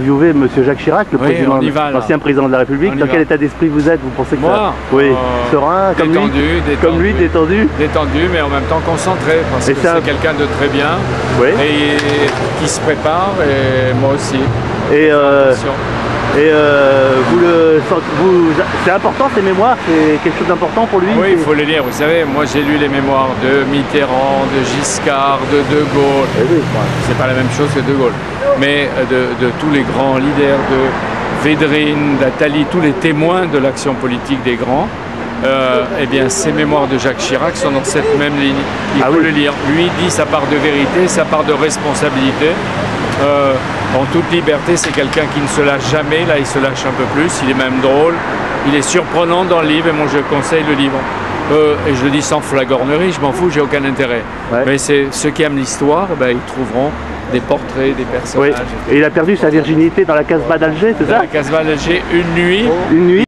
interviewé M. Jacques Chirac, le Oui, président, va, l'ancien président de la République. On Dans va. quel état d'esprit vous êtes Vous pensez que Moi ça... Oui, euh, serein, comme détendu, lui détendu, Comme lui, détendu détendu, mais en même temps concentré, parce Et que ça- c'est quelqu'un de très bien Oui. et qui se prépare, et moi aussi. Et, euh. Et euh, vous le vous, c'est important ces mémoires, c'est quelque chose d'important pour lui Oui, il faut les lire. Vous savez, moi j'ai lu les mémoires de Mitterrand, de Giscard, de De Gaulle. Eh oui. C'est pas la même chose que De Gaulle, mais euh, de, de tous les grands leaders, de Védrine, d'Attali, tous les témoins de l'action politique des grands. euh, eh bien, ces mémoires de Jacques Chirac sont dans cette même ligne. Il Ah faut oui. le lire. Lui dit sa part de vérité, sa part de responsabilité. Euh, en toute liberté, c'est quelqu'un qui ne se lâche jamais. Là, il se lâche un peu plus. Il est même drôle. Il est surprenant dans le livre et moi, je conseille le livre. Euh, et je le dis sans flagornerie, je m'en fous, j'ai aucun intérêt. Ouais. Mais c'est ceux qui aiment l'histoire, ben, ils trouveront des portraits, des Oui. personnages. Et il a perdu sa virginité dans la Casbah d'Alger, c'est Dans ça la Casbah d'Alger, une nuit. Une nuit